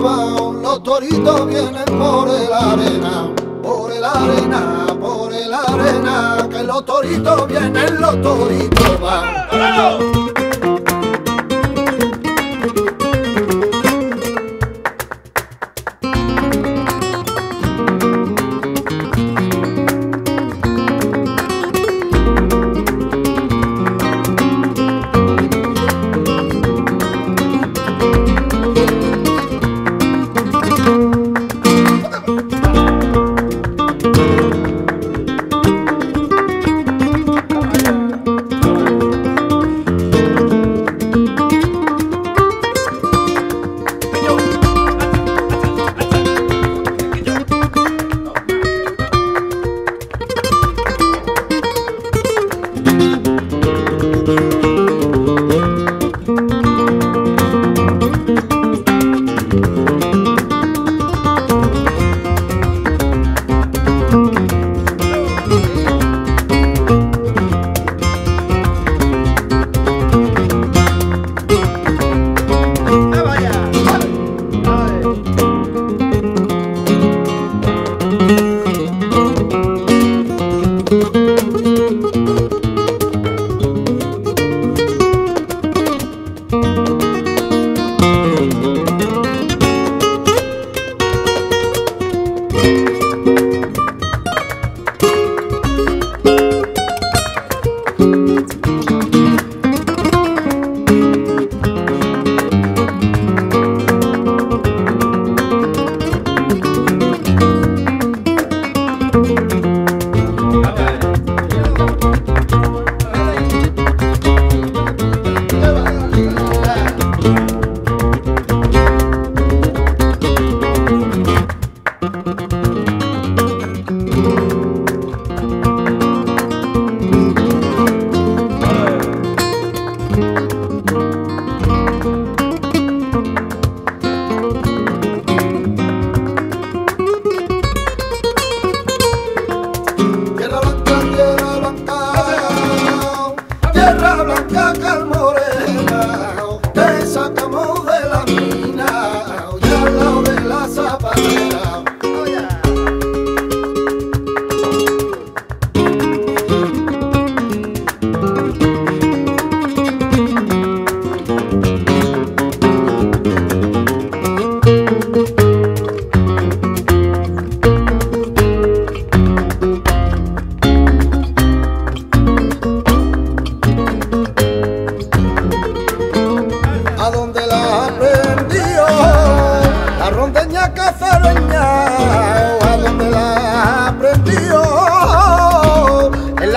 los toritos vienen por el arena, por el arena, por el arena, que los toritos vienen, los toritos van.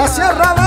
la Sierra de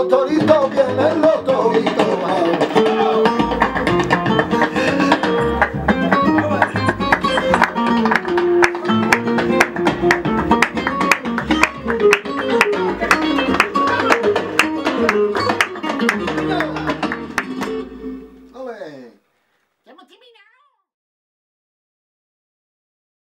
Los toritos vienen los